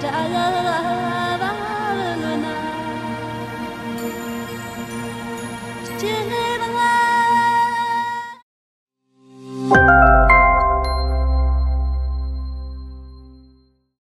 Still